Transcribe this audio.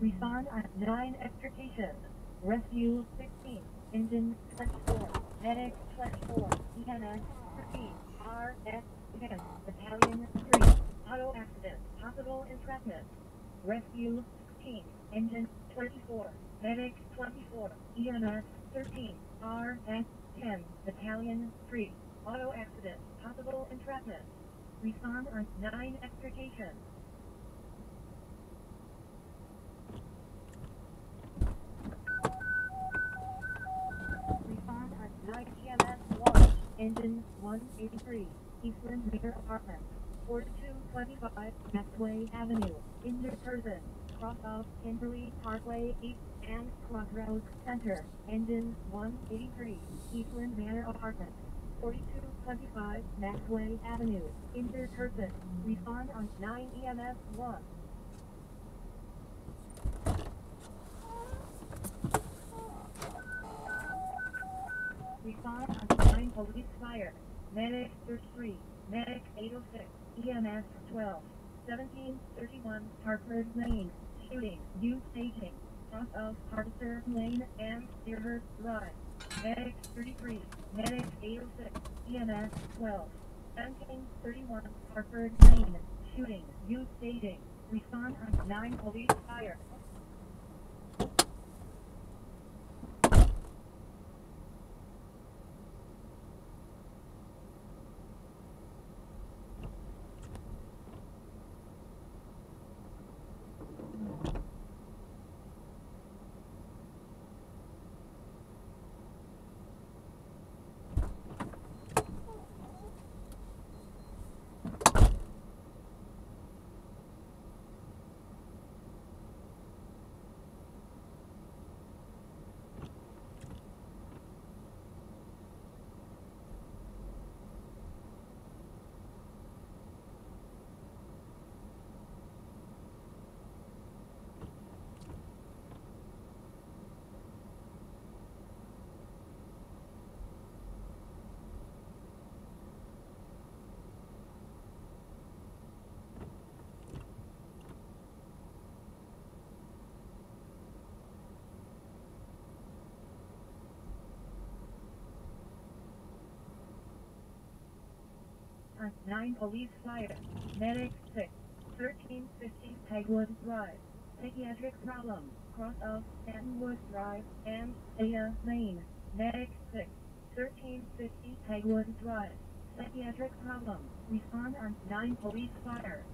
Respond on 9 extrication. Rescue 16. Engine 24. Medic 24. EMS 13. RS 10. Battalion 3. Auto accident. Possible entrapment. Rescue 16. Engine 24. Medic 24. EMS 13. RS 10. Battalion 3. Auto accident. Possible entrapment. Respond on 9 extrication. Respond on 9 EMS 1. Engine 183. Eastland Rear Apartment. 4225 Maxway Avenue. Injured person. Cross of Kimberly Parkway East and Crossroads Center. Engine 183. Eastland Manor Apartment. 4225 Maxway Avenue. Injured person. Respond on 9 EMS 1. Respond on 9 police fire. Medic 33. Medic 806. EMS 12. 1731 Hartford Lane. Shooting. Youth staging. Cross of Harvester Lane and Deerhurst Drive. Medic 33. Medic 806. EMS 12. 1731 Hartford Lane. Shooting. Youth staging. Respond on 9 police fire. On 9 police fire. Medic 6. 1350 Pegwood Drive. Psychiatric problem. Cross of Stantonwood Drive and Ada Lane. Medic 6. 1350 Pegwood Drive. Psychiatric problem. Respond on 9 police fire.